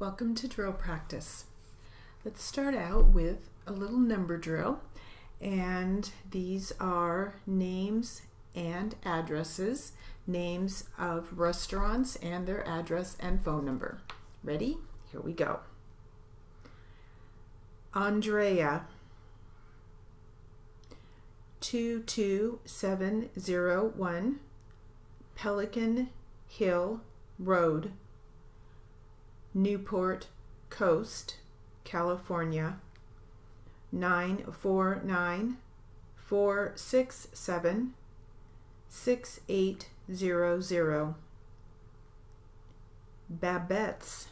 Welcome to drill practice. Let's start out with a little number drill and these are names and addresses, names of restaurants and their address and phone number. Ready? Here we go. Andrea 22701 Pelican Hill Road Newport Coast, California 949 467 6800. Babette's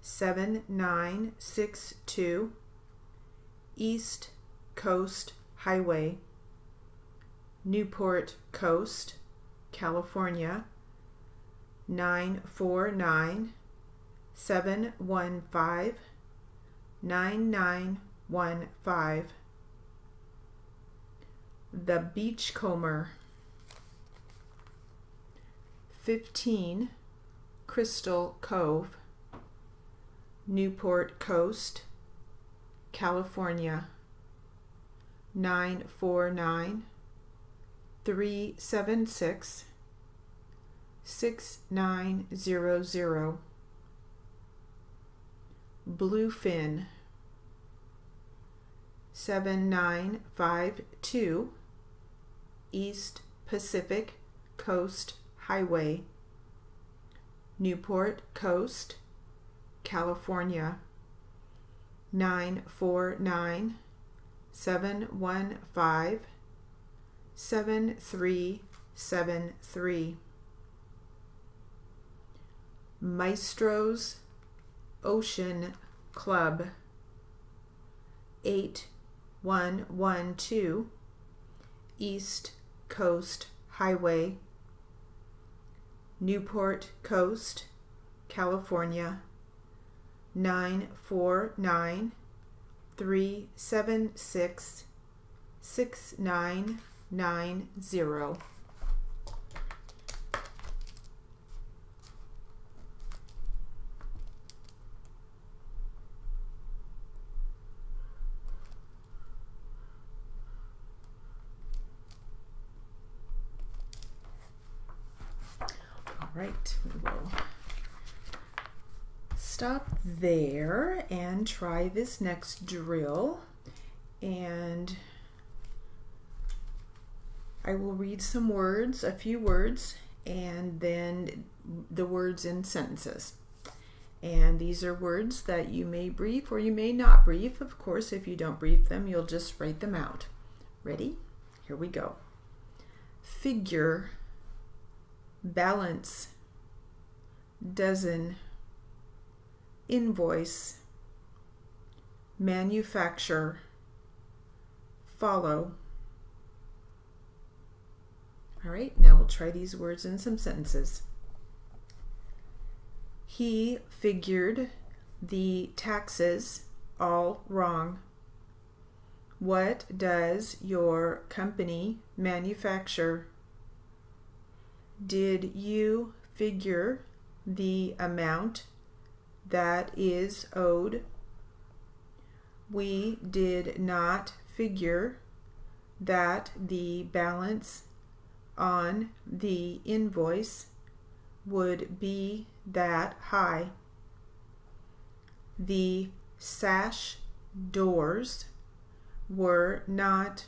7962 East Coast Highway, Newport Coast, California 949 715 9915. The Beachcomber 15 Crystal Cove, Newport Coast, California 949 376 6900 Bluefin. 7952 East Pacific Coast Highway. Newport Coast California. 949 715 7373 Maestro's Ocean Club 8112 East Coast Highway Newport Coast, California 949 376 6990. All right, we will stop there and try this next drill. And I will read some words, a few words, and then the words in sentences. And these are words that you may brief or you may not brief. Of course, if you don't brief them, you'll just write them out. Ready? Here we go. Figure balance, dozen, invoice, manufacture, follow. All right, now we'll try these words in some sentences. He figured the taxes all wrong. What does your company manufacture? Did you figure the amount that is owed? We did not figure that the balance on the invoice would be that high. The sash doors were not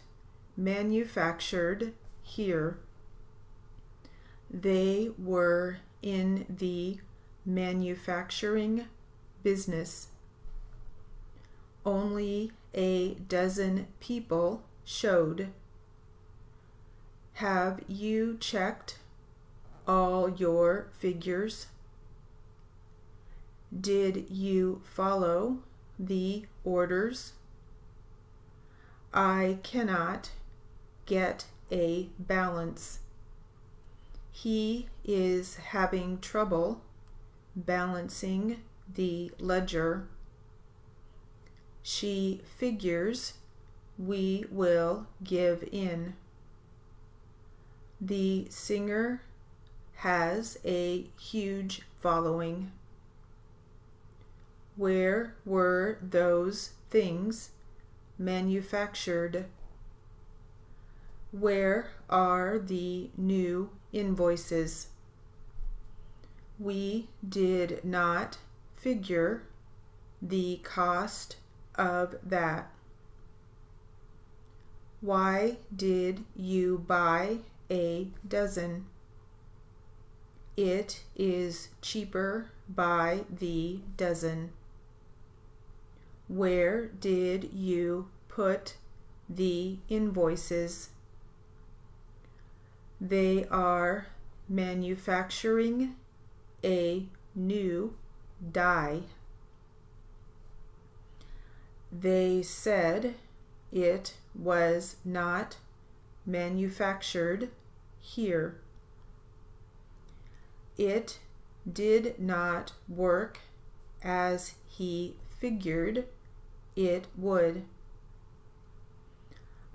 manufactured here. They were in the manufacturing business. Only a dozen people showed. Have you checked all your figures? Did you follow the orders? I cannot get a balance. He is having trouble balancing the ledger. She figures we will give in. The singer has a huge following. Where were those things manufactured? Where are the new invoices? We did not figure the cost of that. Why did you buy a dozen? It is cheaper by the dozen. Where did you put the invoices? They are manufacturing a new die. They said it was not manufactured here. It did not work as he figured it would.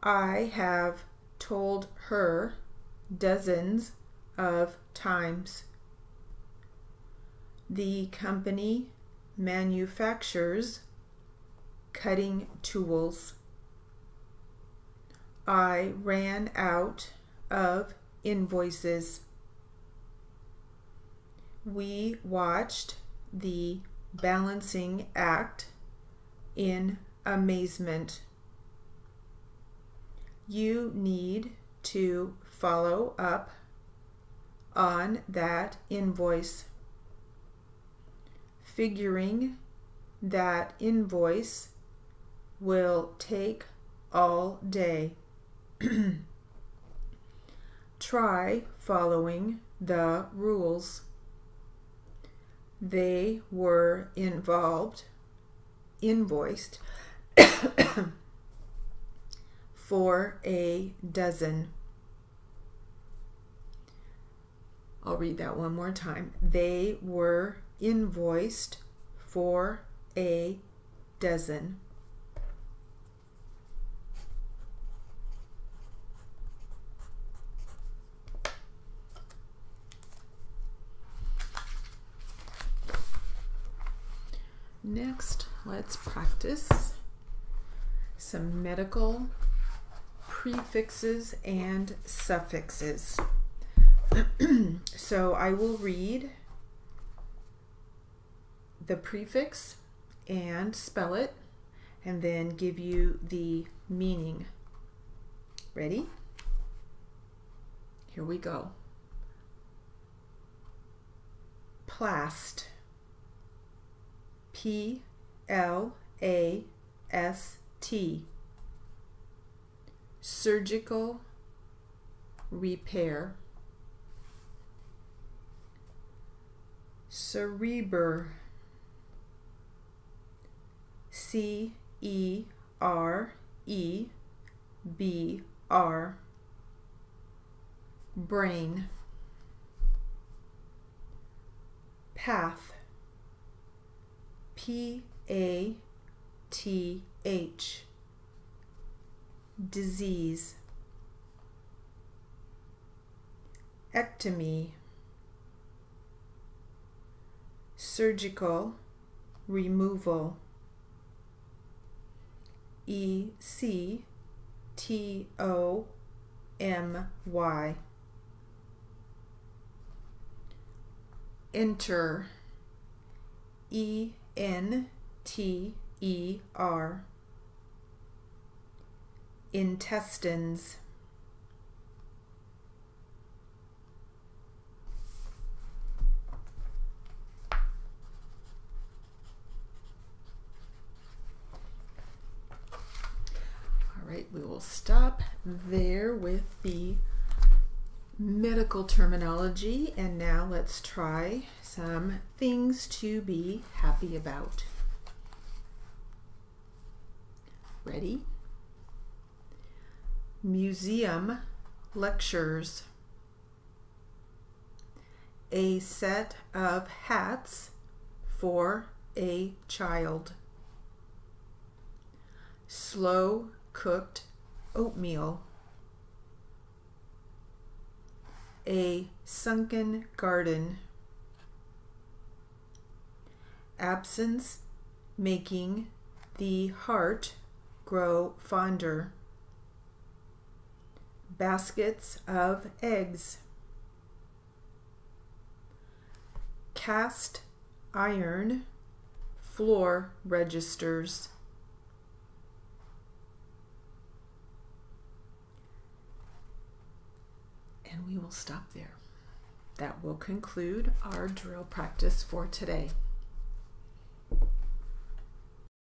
I have told her dozens of times. The company manufactures cutting tools. I ran out of invoices. We watched the balancing act in amazement. You need to follow up on that invoice. Figuring that invoice will take all day. Try following the rules. They were involved, invoiced for a dozen. I'll read that one more time. They were invoiced for a dozen. Next, let's practice some medical prefixes and suffixes. so I will read the prefix and spell it and then give you the meaning. Ready? Here we go. Plast. P L A S T. Surgical repair. Cereber. C E R E B R. Brain. Path. P A T H. Disease. Ectomy. Surgical removal. E C T O M Y. Enter. E N T E R. Intestines. All right, we will stop there with the medical terminology and now let's try some things to be happy about. Ready? Museum lectures. A set of hats for a child. Slow cooked oatmeal. A sunken garden. Absence making the heart grow fonder. Baskets of eggs. Cast iron floor registers. And we will stop there. That will conclude our drill practice for today.